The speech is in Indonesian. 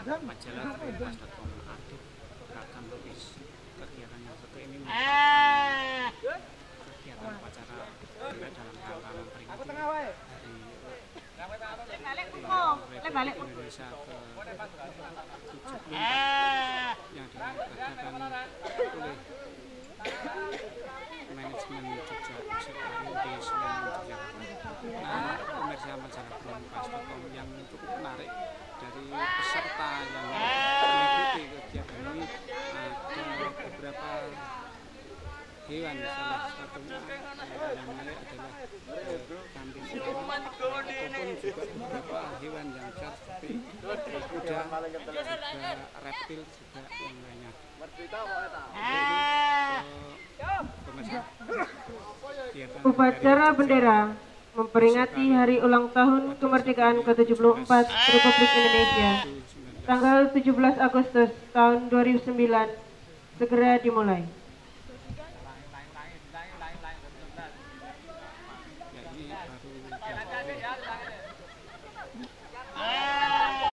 majalah kompas.com update ragam lukis kegiatan yang satu ini kegiatan upacara dalam rangka memperingati hari Republik Indonesia ke 74 yang oleh manajemen Jogja Sekali di Yogyakarta. Nah, pemirsa majalah kompas.com yang cukup menarik dari peserta yang mengikuti kegiatan ini ada beberapa hewan salah satunya yang menarik adalah eh, kambing ataupun juga beberapa hewan yang besar seperti kuda juga reptil juga yang lainnya. Eh, Upacara bendera memperingati hari ulang tahun kemerdekaan ke-74 Republik Indonesia tanggal 17 Agustus tahun 2009 segera dimulai.